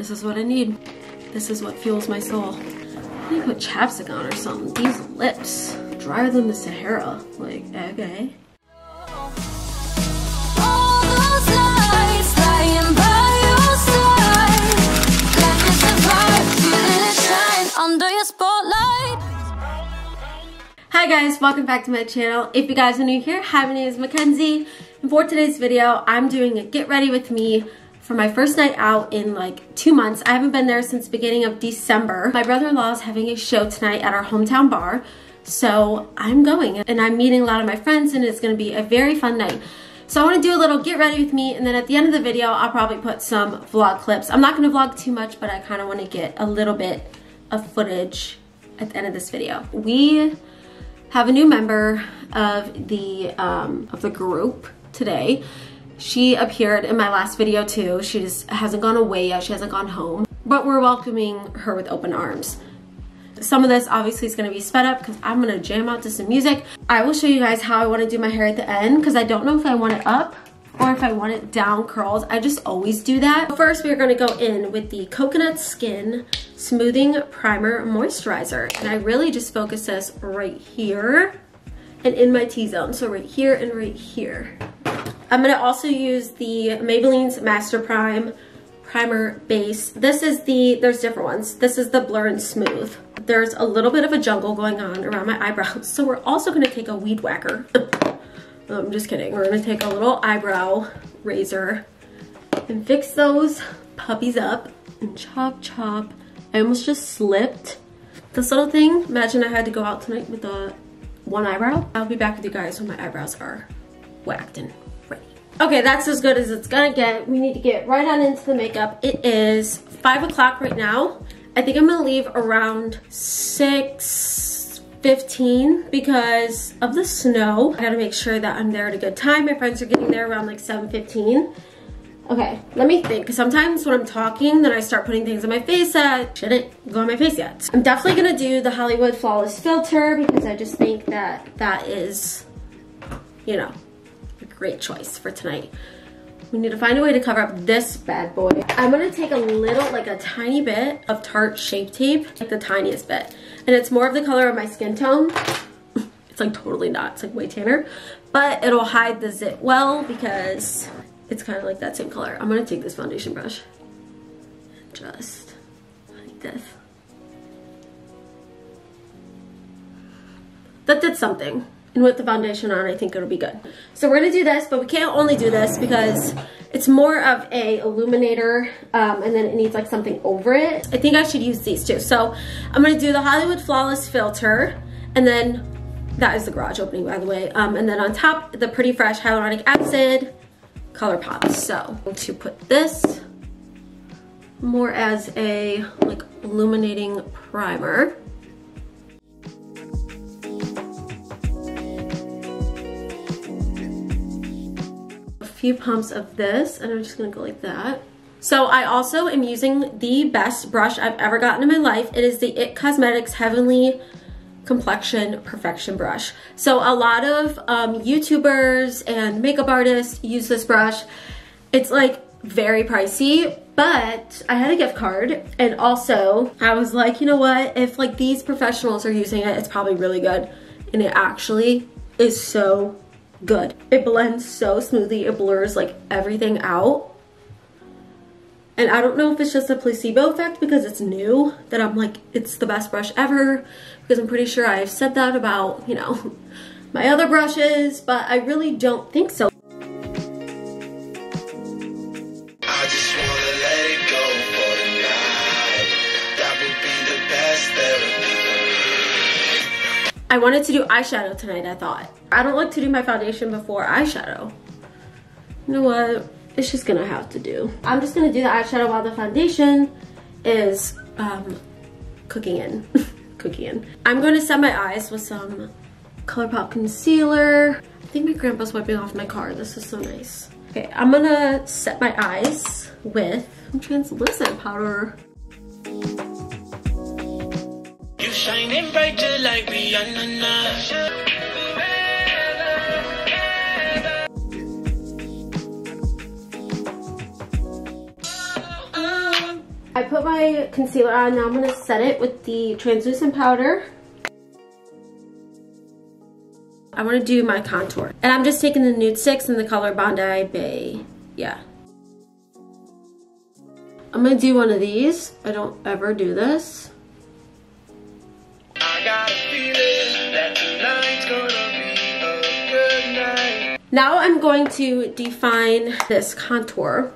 This is what I need. This is what fuels my soul. I need to put chapstick on or something. These lips, drier than the Sahara. Like, okay. All those lights lying by your side. Let me survive, feeling it shine under your spotlight. Hi guys, welcome back to my channel. If you guys are new here, hi, my name is Mackenzie. And for today's video, I'm doing a get ready with me for my first night out in like two months. I haven't been there since beginning of December. My brother-in-law is having a show tonight at our hometown bar. So I'm going and I'm meeting a lot of my friends and it's gonna be a very fun night. So I wanna do a little get ready with me and then at the end of the video, I'll probably put some vlog clips. I'm not gonna vlog too much, but I kinda wanna get a little bit of footage at the end of this video. We have a new member of the um, of the group today. She appeared in my last video too. She just hasn't gone away yet. She hasn't gone home, but we're welcoming her with open arms. Some of this obviously is gonna be sped up because I'm gonna jam out to some music. I will show you guys how I wanna do my hair at the end because I don't know if I want it up or if I want it down curls. I just always do that. First, we're gonna go in with the Coconut Skin Smoothing Primer Moisturizer. And I really just focus this right here and in my T-zone. So right here and right here. I'm gonna also use the Maybelline's Master Prime Primer Base. This is the, there's different ones. This is the Blur and Smooth. There's a little bit of a jungle going on around my eyebrows. So we're also gonna take a weed whacker. I'm just kidding. We're gonna take a little eyebrow razor and fix those puppies up and chop chop. I almost just slipped this little thing. Imagine I had to go out tonight with a one eyebrow. I'll be back with you guys when my eyebrows are whacked and. Okay, that's as good as it's gonna get. We need to get right on into the makeup. It is five o'clock right now. I think I'm gonna leave around 6.15 because of the snow. I gotta make sure that I'm there at a good time. My friends are getting there around like 7.15. Okay, let me think, because sometimes when I'm talking, then I start putting things on my face that shouldn't go on my face yet. I'm definitely gonna do the Hollywood Flawless Filter because I just think that that is, you know, great choice for tonight. We need to find a way to cover up this bad boy. I'm gonna take a little, like a tiny bit of Tarte Shape Tape, like the tiniest bit. And it's more of the color of my skin tone. It's like totally not, it's like way tanner. But it'll hide the zit well because it's kind of like that same color. I'm gonna take this foundation brush and just like this. That did something. And with the foundation on, I think it'll be good. So we're gonna do this, but we can't only do this because it's more of a illuminator um, and then it needs like something over it. I think I should use these two. So I'm gonna do the Hollywood Flawless Filter and then that is the garage opening by the way. Um, and then on top, the Pretty Fresh Hyaluronic Acid ColourPop. So I'm to put this more as a like illuminating primer. Few pumps of this and I'm just gonna go like that. So I also am using the best brush I've ever gotten in my life. It is the IT Cosmetics Heavenly complexion perfection brush so a lot of um, youtubers and makeup artists use this brush it's like very pricey but i had a gift card and also i was like you know what if like these professionals are using it it's probably really good and it actually is so good it blends so smoothly it blurs like everything out and I don't know if it's just a placebo effect because it's new that I'm like, it's the best brush ever because I'm pretty sure I've said that about, you know, my other brushes, but I really don't think so. I just wanna let it go for tonight. That would be the best therapy for me. I wanted to do eyeshadow tonight, I thought. I don't like to do my foundation before eyeshadow. You know what? It's just gonna have to do. I'm just gonna do the eyeshadow while the foundation is um, cooking in. cooking in. I'm to set my eyes with some ColourPop concealer. I think my grandpa's wiping off my car. This is so nice. Okay, I'm gonna set my eyes with translucent powder. You shining brighter like Rihanna I put my concealer on, now I'm gonna set it with the translucent powder. I wanna do my contour. And I'm just taking the Nudestix in the color Bondi Bae. Yeah. I'm gonna do one of these. I don't ever do this. I got a feeling that tonight's gonna be a good night. Now I'm going to define this contour.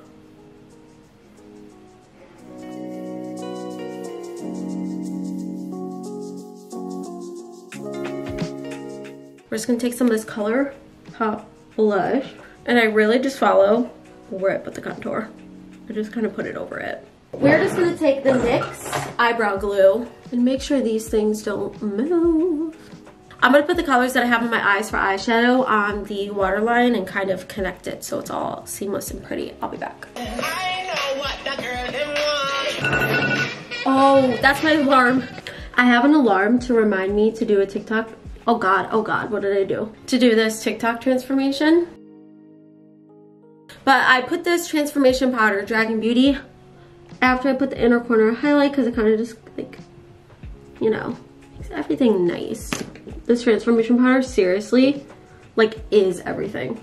We're just gonna take some of this color Pop blush and I really just follow where I put the contour. I just kind of put it over it. We're just gonna take the NYX eyebrow glue and make sure these things don't move. I'm gonna put the colors that I have in my eyes for eyeshadow on the waterline and kind of connect it so it's all seamless and pretty. I'll be back. I know what the girl. Oh, that's my alarm. I have an alarm to remind me to do a TikTok. Oh God, oh God, what did I do? To do this TikTok transformation. But I put this transformation powder, Dragun Beauty, after I put the inner corner highlight because it kind of just like, you know, makes everything nice. This transformation powder, seriously, like is everything.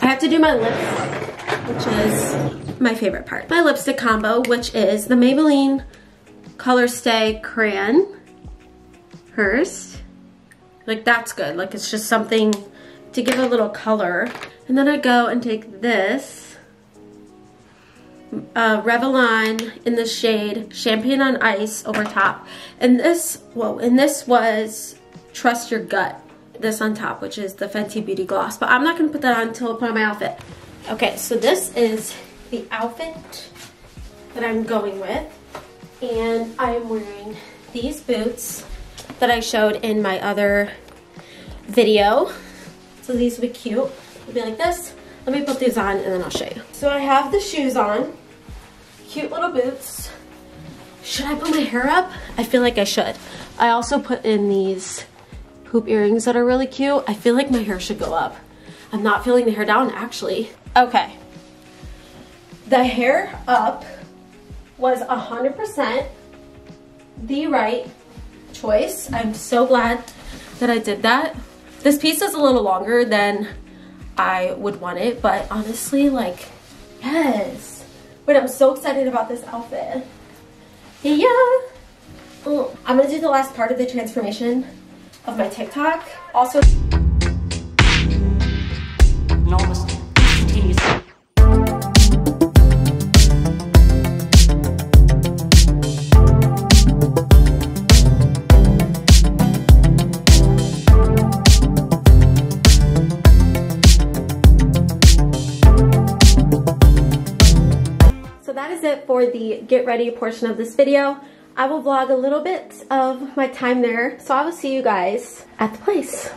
I have to do my lips, which is my favorite part. My lipstick combo, which is the Maybelline Color Stay Crayon Hearst. Like that's good, like it's just something to give a little color. And then I go and take this uh, Revlon in the shade Champagne on Ice over top. And this, whoa, and this was Trust Your Gut. This on top, which is the Fenty Beauty Gloss. But I'm not gonna put that on until I put on my outfit. Okay, so this is the outfit that I'm going with. And I am wearing these boots that I showed in my other video. So these will be cute. It'll be like this. Let me put these on and then I'll show you. So I have the shoes on. Cute little boots. Should I put my hair up? I feel like I should. I also put in these hoop earrings that are really cute. I feel like my hair should go up. I'm not feeling the hair down actually. Okay. The hair up was 100% the right choice. I'm so glad that I did that. This piece is a little longer than I would want it, but honestly, like, yes. But I'm so excited about this outfit. Yeah. I'm gonna do the last part of the transformation of my TikTok. Also, it for the get ready portion of this video. I will vlog a little bit of my time there. So I will see you guys at the place.